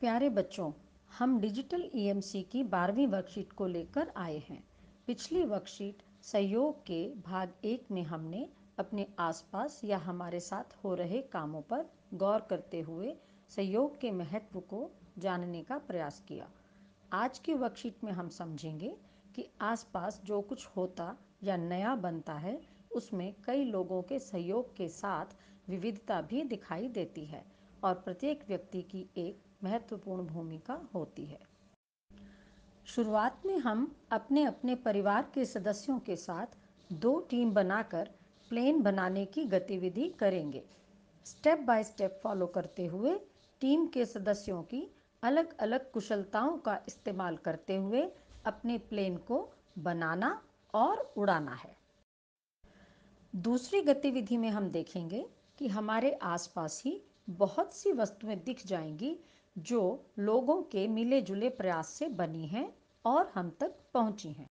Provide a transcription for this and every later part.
प्यारे बच्चों, हम डिजिटल ईएमसी की बारहवीं वर्कशीट को लेकर आए हैं। पिछली वर्कशीट सहयोग के भाग एक में हमने अपने आसपास या हमारे साथ हो रहे कामों पर गौर करते हुए सहयोग के महत्व को जानने का प्रयास किया। आज की वर्कशीट में हम समझेंगे कि आसपास जो कुछ होता या नया बनता है, उसमें कई लोगों के सहयोग के साथ विविधता भी दिखाई देती है और प्रत्येक व्यक्ति की एक महत्वपूर्ण भूमिका होती है। शुरुआत में हम अपने अपने परिवार के सदस्यों के साथ दो टीम बनाकर प्लेन बनाने की गतिविधि करेंगे। स्टेप बाय स्टेप फॉलो करते हुए टीम के सदस्यों की अलग अलग कुशलताओं का इस्तेमाल करते हुए अपने प्लेन को बनाना और उड़ाना है। दूसरी गतिविधि में हम देखेंगे कि हमारे आसपास ही बहुत सी वस्तुएँ दिख जाएँगी जो लोगों के मिले जुले प्रयास से बनी हैं और हम तक पहुँची हैं।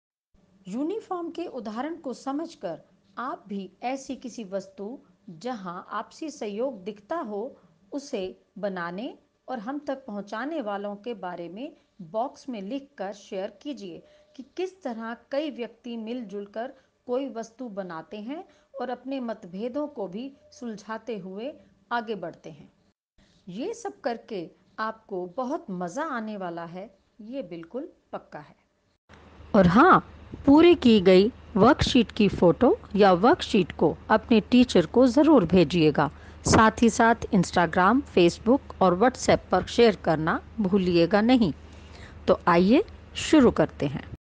यूनिफॉर्म के उदाहरण को समझकर आप भी ऐसी किसी वस्तु जहाँ आपसी सहयोग दिखता हो, उसे बनाने और हम तक पहुँचाने वालों के बारे में बॉक्स में लिखकर शेयर कीजिए कि किस तरह कई व्यक्ति मिलजुल कर कोई वस्तु बनाते हैं और अपने मतभेदों को भी सुलझाते हुए आगे बढ़ते हैं। ये सब करके आपको बहुत मज़ा आने वाला है, ये बिल्कुल पक्का है। और हाँ पूरी की गई वर्कशीट की फ़ोटो या वर्कशीट को अपने टीचर को ज़रूर भेजिएगा। साथ ही साथ इंस्टाग्राम फेसबुक और व्हाट्सएप पर शेयर करना भूलिएगा नहीं। तो आइए शुरू करते हैं।